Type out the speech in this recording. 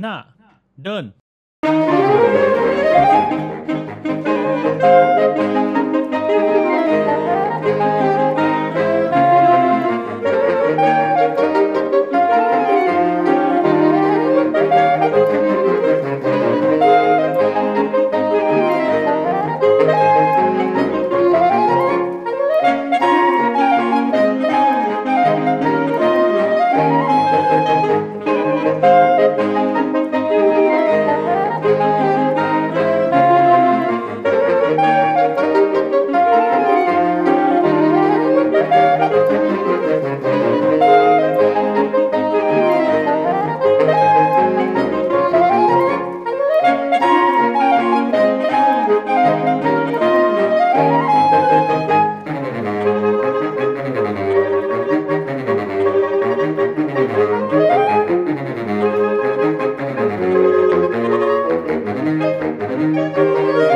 หน้า เดิน Música